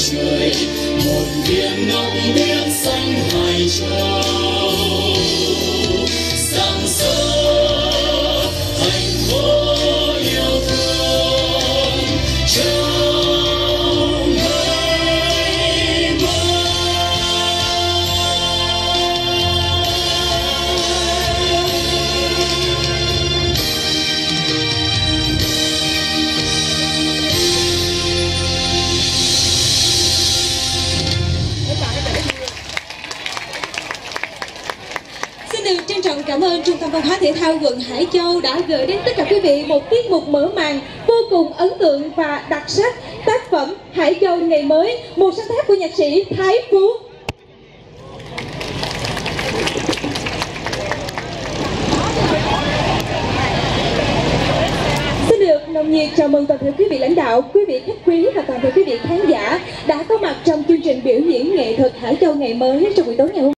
trời một viên ngọc biếc xanh hoài trời Xin được trân trọng cảm ơn Trung tâm Văn hóa Thể thao quận Hải Châu đã gửi đến tất cả quý vị một tiết mục mở màn vô cùng ấn tượng và đặc sắc tác phẩm Hải Châu ngày mới, một sáng tác của nhạc sĩ Thái Phú. Xin được nồng nhiệt chào mừng toàn thể quý vị lãnh đạo, quý vị khách quý và toàn thể quý vị khán giả đã có mặt trong chương trình biểu diễn nghệ thuật Hải Châu ngày mới trong buổi tối ngày hôm